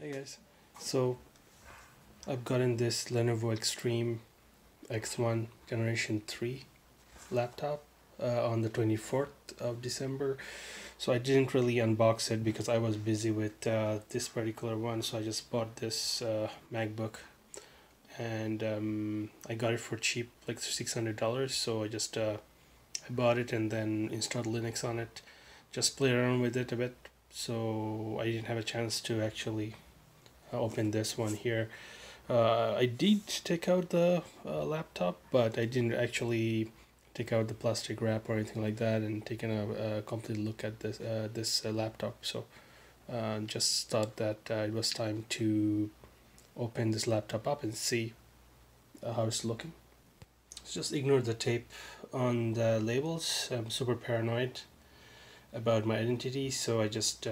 Hey guys, so I've gotten this Lenovo Extreme X1 Generation 3 laptop uh, on the 24th of December. So I didn't really unbox it because I was busy with uh, this particular one. So I just bought this uh, MacBook and um, I got it for cheap, like $600. So I just uh, I bought it and then installed Linux on it. Just played around with it a bit. So I didn't have a chance to actually open this one here. Uh, I did take out the uh, laptop, but I didn't actually take out the plastic wrap or anything like that and taken a, a complete look at this uh, this uh, laptop. So uh, just thought that uh, it was time to open this laptop up and see how it's looking. So just ignore the tape on the labels. I'm super paranoid about my identity, so I just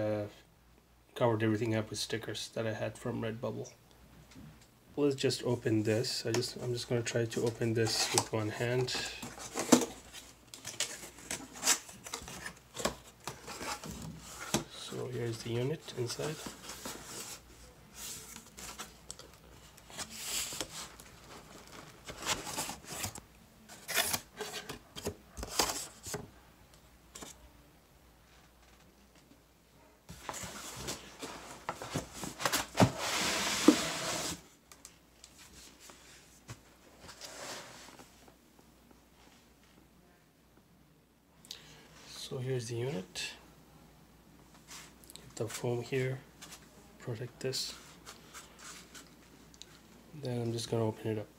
covered everything up with stickers that I had from Redbubble. Let's just open this. I just I'm just gonna try to open this with one hand. So here's the unit inside. So here's the unit. Get the foam here, protect this. Then I'm just gonna open it up.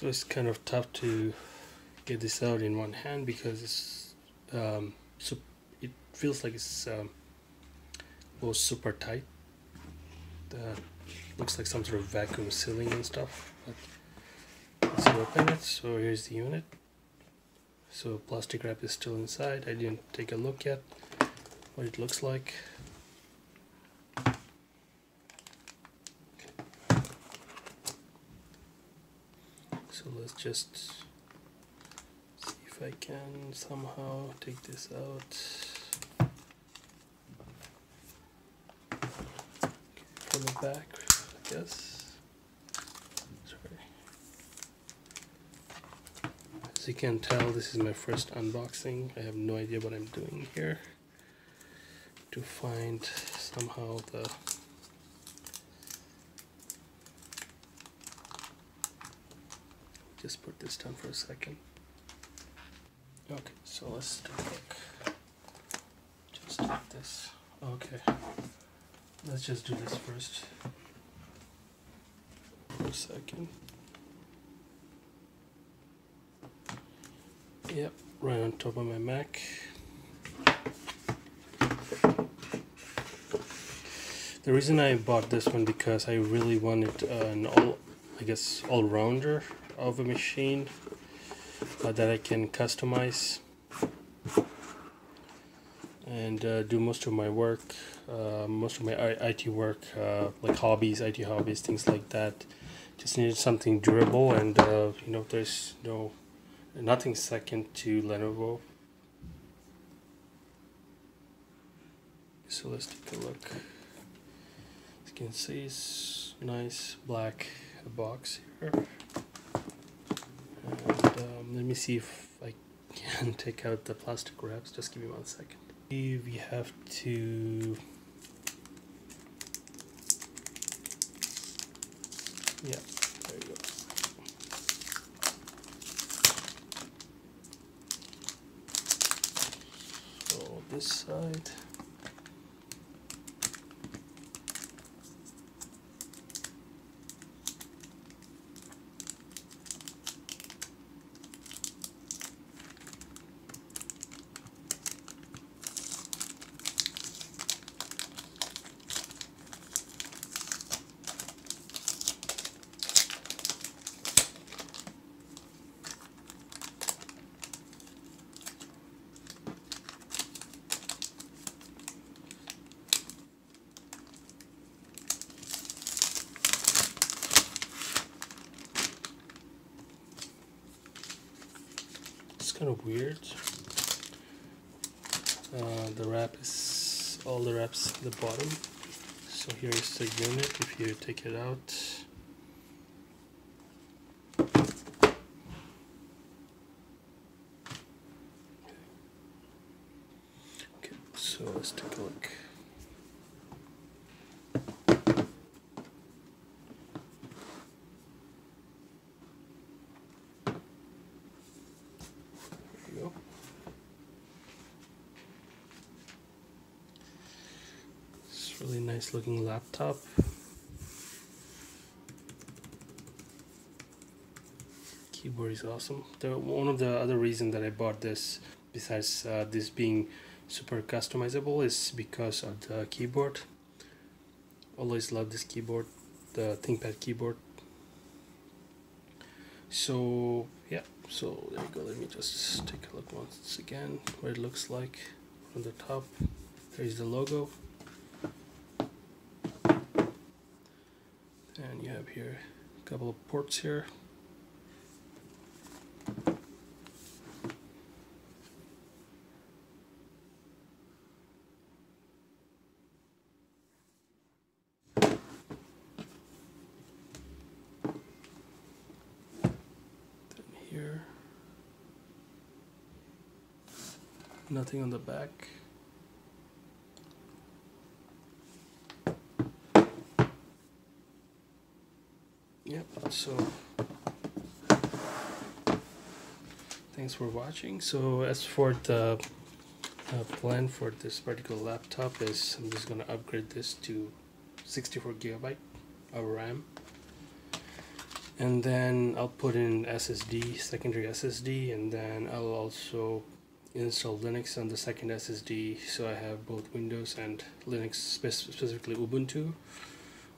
So it's kind of tough to get this out in one hand because it's um, so it feels like it's um, super tight. Uh, looks like some sort of vacuum sealing and stuff. But let's open it. So here's the unit. So plastic wrap is still inside. I didn't take a look yet what it looks like. Let's just see if I can somehow take this out. From the back, I guess. Sorry. As you can tell, this is my first unboxing. I have no idea what I'm doing here. To find somehow the just put this down for a second. Okay, so let's take. Just take this. Okay, let's just do this first. For a second. Yep, right on top of my Mac. The reason I bought this one because I really wanted an all, I guess, all-rounder of a machine uh, that I can customize and uh, do most of my work, uh, most of my IT work, uh, like hobbies, IT hobbies, things like that. Just needed something durable, and uh, you know, there's no nothing second to Lenovo. So let's take a look. As you can see, it's nice black box here. Um, let me see if I can take out the plastic wraps. Just give me one second. We have to. Yeah, there you go. So this side. Kind of weird. Uh, the wrap is all the wraps at the bottom. So here is the unit. If you take it out, okay. So let's take a look. There we go. It's a really nice looking laptop. Keyboard is awesome. The one of the other reason that I bought this, besides uh, this being super customizable, is because of the keyboard. Always love this keyboard, the ThinkPad keyboard. So yeah, so there you go. Let me just take a look once again what it looks like on the top. There's the logo. And you have here a couple of ports here. Then here. Nothing on the back. Yep, so thanks for watching. So as for the uh, plan for this particular laptop is I'm just gonna upgrade this to 64 gigabyte of RAM. And then I'll put in SSD, secondary SSD, and then I'll also install Linux on the second SSD so I have both Windows and Linux, spec specifically Ubuntu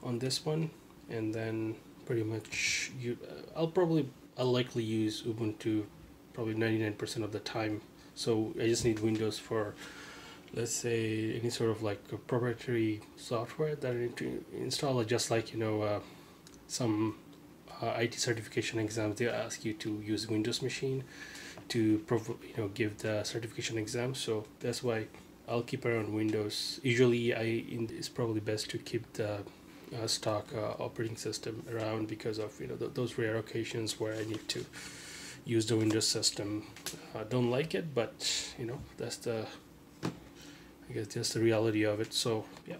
on this one, and then pretty much you, uh, I'll probably, I'll likely use Ubuntu probably 99% of the time. So I just need Windows for, let's say, any sort of like proprietary software that I need to install, just like, you know, uh, some uh, IT certification exams, they ask you to use Windows machine to prov- you know give the certification exam. So that's why I'll keep around Windows. Usually, I it's probably best to keep the uh, stock uh, operating system around because of you know th- those rare occasions where I need to use the Windows system. I don't like it, but you know that's the I guess that's the reality of it. So yeah,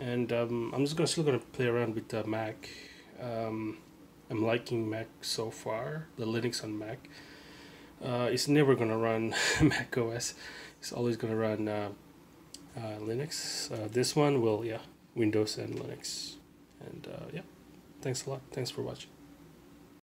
and um, I'm just gonna still gonna play around with the Mac. Um, I'm liking Mac so far. The Linux on Mac. Uh, it's never gonna run Mac OS. It's always gonna run uh, uh, Linux. Uh, this one will yeah Windows and Linux. And uh, yeah, thanks a lot. Thanks for watching.